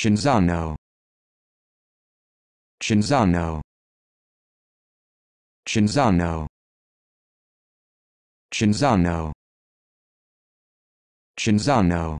Cinzano. Cinzano. Cinzano. Cinzano. Cinzano.